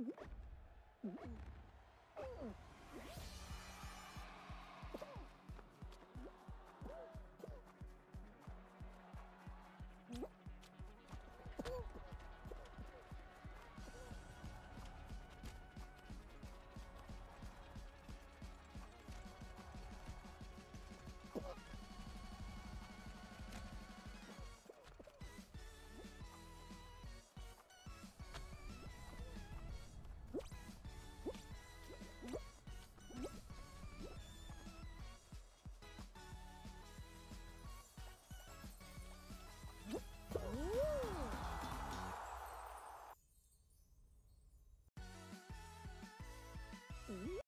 Mm-hmm.